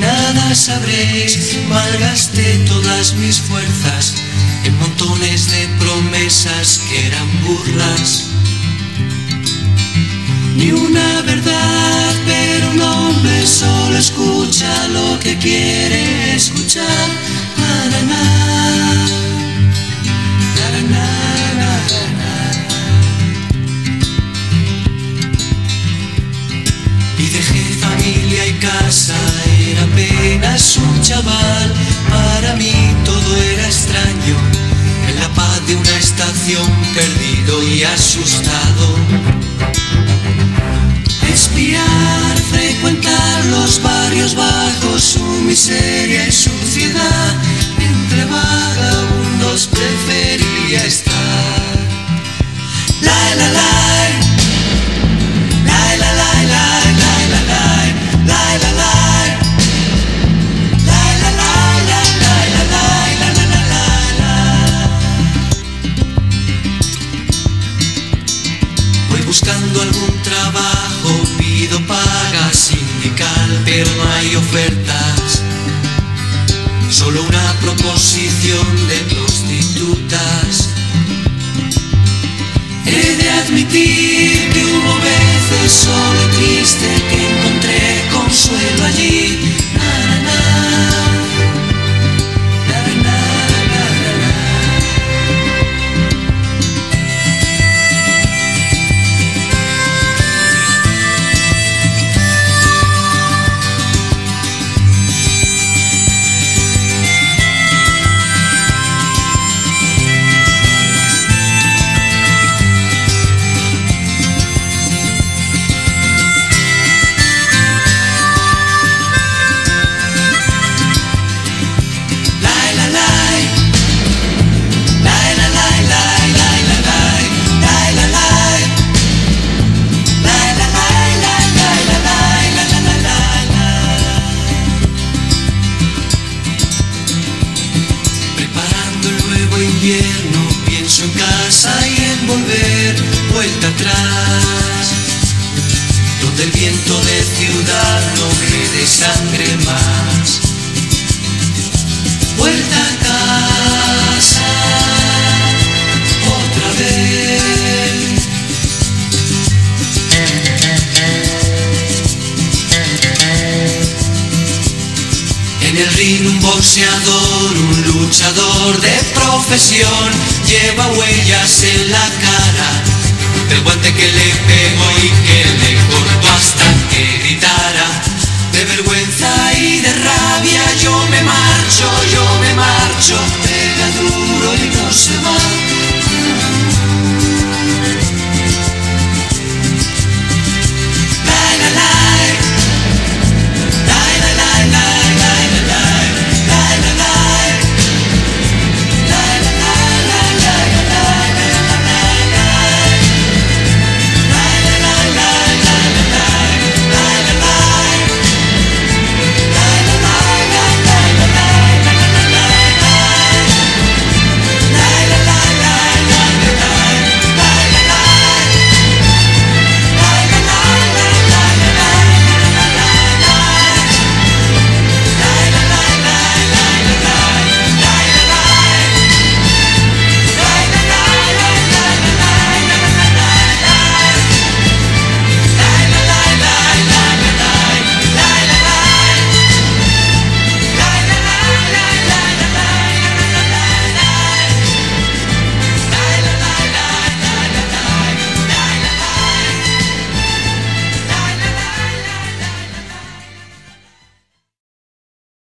jamás sabréis. Malgasté todas mis fuerzas en montones de promesas que eran burlas. Ni una verdad, pero un hombre solo escucha lo que quiere escuchar. Na, Y dejé familia y casa, apenas un chaval. Para mí todo era extraño, en la paz de una estación perdido y asustado. Espiar, frecuentar los barrios bajos, su miseria y suciedad. No hay ofertas. Solo una proposición de prostitutas. He de admitir que hubo veces solo triste que encontré consuelo allí. En el ring un boxeador, un luchador de profesión, lleva huellas en la cara del guante que le pegó y que le cortó hasta que gritara. De vergüenza